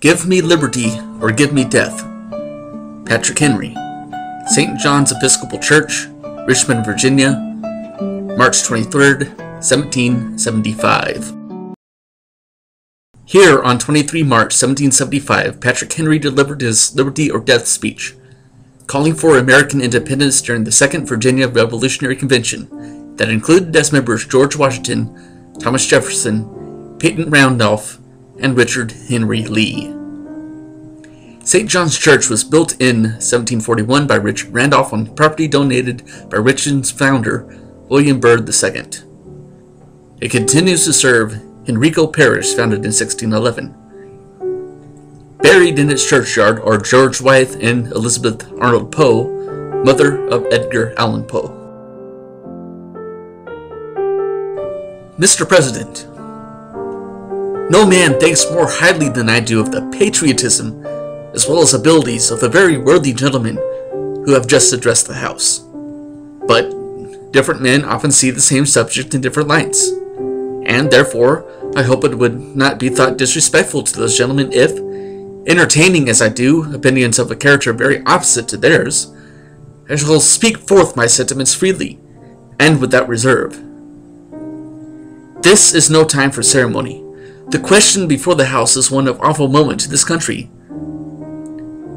Give me liberty or give me death. Patrick Henry, St. John's Episcopal Church, Richmond, Virginia, March 23, 1775. Here, on 23 March 1775, Patrick Henry delivered his Liberty or Death speech, calling for American independence during the Second Virginia Revolutionary Convention that included as members George Washington, Thomas Jefferson, Peyton Randolph, and Richard Henry Lee. St. John's Church was built in 1741 by Richard Randolph on property donated by Richmond's founder, William Byrd II. It continues to serve Henrico Parish, founded in 1611. Buried in its churchyard are George Wythe and Elizabeth Arnold Poe, mother of Edgar Allan Poe. Mr. President, no man thinks more highly than I do of the patriotism as well as abilities of the very worthy gentlemen who have just addressed the House. But different men often see the same subject in different lights, and therefore I hope it would not be thought disrespectful to those gentlemen if, entertaining as I do opinions of a character very opposite to theirs, I shall speak forth my sentiments freely, and without reserve. This is no time for ceremony. The question before the House is one of awful moment to this country.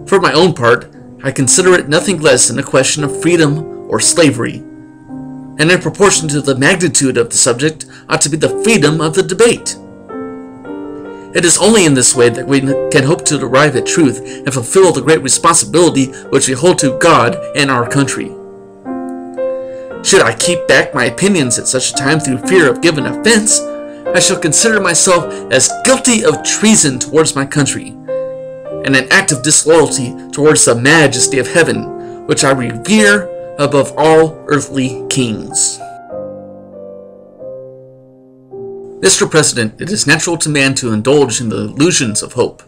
For my own part, I consider it nothing less than a question of freedom or slavery, and in proportion to the magnitude of the subject ought to be the freedom of the debate. It is only in this way that we can hope to arrive at truth and fulfill the great responsibility which we hold to God and our country. Should I keep back my opinions at such a time through fear of giving offense, I shall consider myself as guilty of treason towards my country, and an act of disloyalty towards the majesty of heaven, which I revere above all earthly kings. Mr. President, it is natural to man to indulge in the illusions of hope.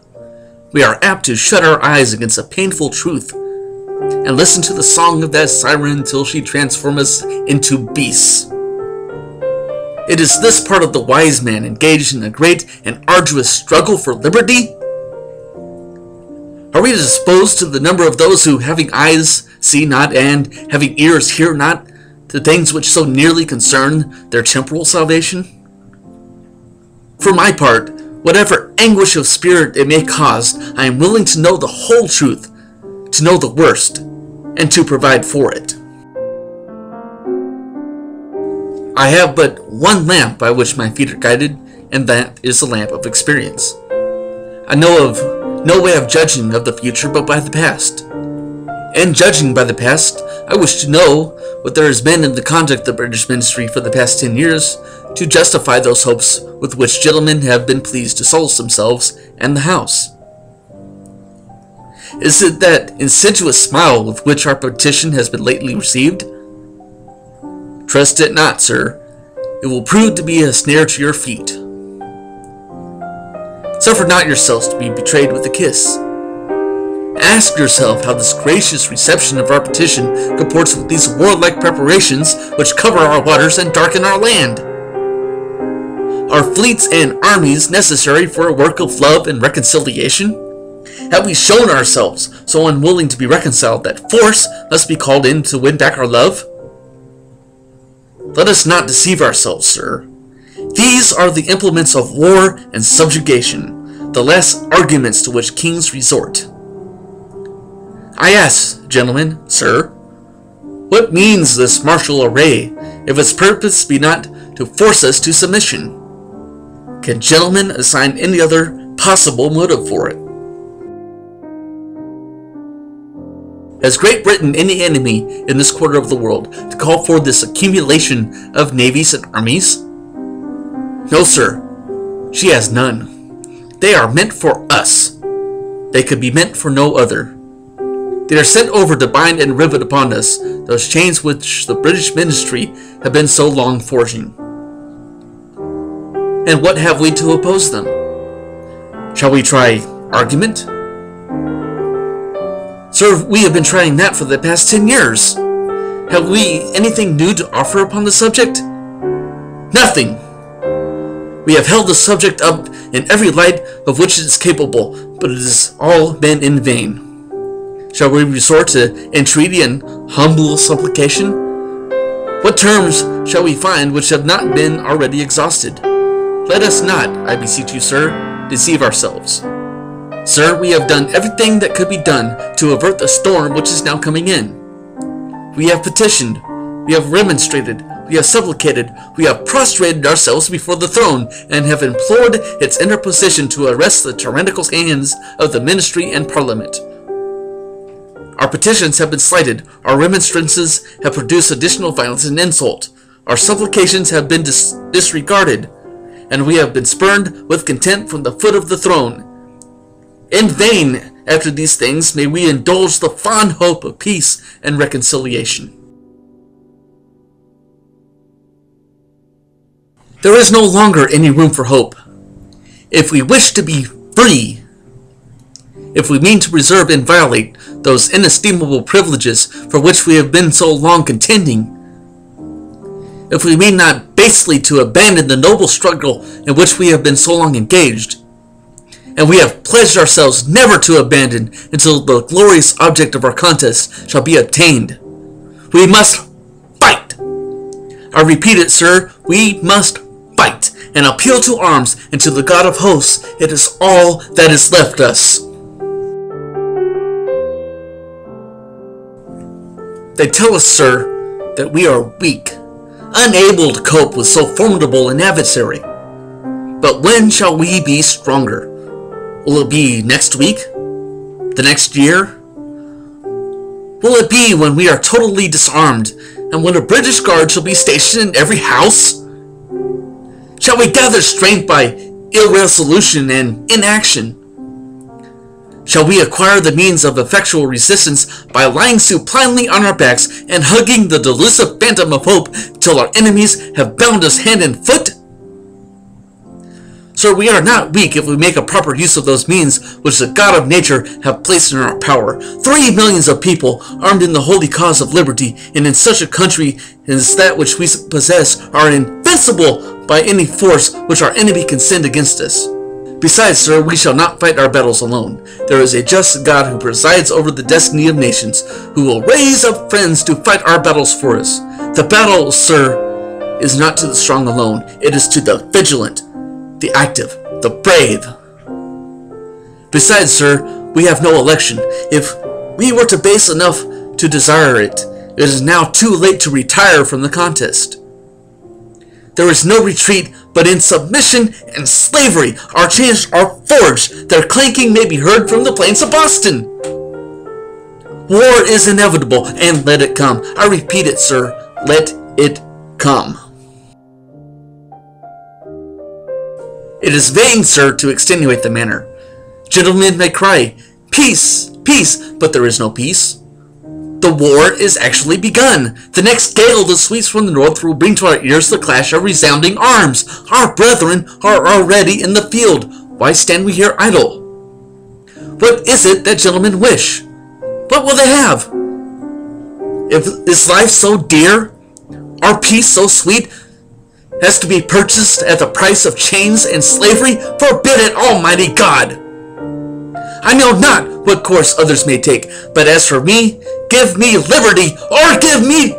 We are apt to shut our eyes against a painful truth and listen to the song of that siren till she transform us into beasts. It is this part of the wise man engaged in a great and arduous struggle for liberty? Are we disposed to the number of those who, having eyes, see not, and having ears, hear not, the things which so nearly concern their temporal salvation? For my part, whatever anguish of spirit it may cause, I am willing to know the whole truth, to know the worst, and to provide for it. I have but one lamp by which my feet are guided, and that is the lamp of experience. I know of no way of judging of the future but by the past. And judging by the past, I wish to know what there has been in the conduct of the British ministry for the past ten years to justify those hopes with which gentlemen have been pleased to solace themselves and the House. Is it that insidious smile with which our petition has been lately received? Trust it not, sir. It will prove to be a snare to your feet. Suffer not yourselves to be betrayed with a kiss. Ask yourself how this gracious reception of our petition comports with these warlike preparations which cover our waters and darken our land. Are fleets and armies necessary for a work of love and reconciliation? Have we shown ourselves so unwilling to be reconciled that force must be called in to win back our love? Let us not deceive ourselves, sir. These are the implements of war and subjugation, the last arguments to which kings resort. I ask, gentlemen, sir, what means this martial array, if its purpose be not to force us to submission? Can gentlemen assign any other possible motive for it? Has Great Britain any enemy in this quarter of the world to call for this accumulation of navies and armies? No, sir. She has none. They are meant for us. They could be meant for no other. They are sent over to bind and rivet upon us those chains which the British ministry have been so long forging. And what have we to oppose them? Shall we try argument? Sir, we have been trying that for the past ten years. Have we anything new to offer upon the subject? Nothing. We have held the subject up in every light of which it is capable, but it has all been in vain. Shall we resort to entreaty and humble supplication? What terms shall we find which have not been already exhausted? Let us not, I beseech you, sir, deceive ourselves. Sir, we have done everything that could be done to avert the storm which is now coming in. We have petitioned, we have remonstrated, we have supplicated, we have prostrated ourselves before the throne, and have implored its interposition to arrest the tyrannical hands of the ministry and parliament. Our petitions have been slighted, our remonstrances have produced additional violence and insult, our supplications have been dis disregarded, and we have been spurned with contempt from the foot of the throne. In vain, after these things, may we indulge the fond hope of peace and reconciliation. There is no longer any room for hope. If we wish to be free, if we mean to preserve and violate those inestimable privileges for which we have been so long contending, if we mean not basely to abandon the noble struggle in which we have been so long engaged, and we have pledged ourselves never to abandon until the glorious object of our contest shall be attained, we must fight. I repeat it, sir, we must fight and appeal to arms and to the God of hosts. It is all that is left us. They tell us, sir, that we are weak, unable to cope with so formidable an adversary. But when shall we be stronger? Will it be next week? The next year? Will it be when we are totally disarmed and when a British guard shall be stationed in every house? Shall we gather strength by irresolution and inaction? Shall we acquire the means of effectual resistance by lying supinely on our backs and hugging the delusive phantom of hope till our enemies have bound us hand and foot? Sir, we are not weak if we make a proper use of those means which the God of nature have placed in our power. Three millions of people, armed in the holy cause of liberty, and in such a country as that which we possess, are invincible by any force which our enemy can send against us. Besides, sir, we shall not fight our battles alone. There is a just God who presides over the destiny of nations, who will raise up friends to fight our battles for us. The battle, sir, is not to the strong alone. It is to the vigilant, the active, the brave. Besides, sir, we have no election. If we were to base enough to desire it, it is now too late to retire from the contest. There is no retreat, but in submission and slavery our chains are forged. Their clanking may be heard from the plains of Boston. War is inevitable, and let it come. I repeat it, sir. Let it come. It is vain, sir, to extenuate the matter. Gentlemen may cry, Peace, peace, but there is no peace. The war is actually begun. The next gale that sweeps from the north will bring to our ears the clash of resounding arms. Our brethren are already in the field. Why stand we here idle? What is it that gentlemen wish? What will they have? If is life so dear, our peace so sweet, has to be purchased at the price of chains and slavery? Forbid it, Almighty God! I know not what course others may take, but as for me, Give me liberty or give me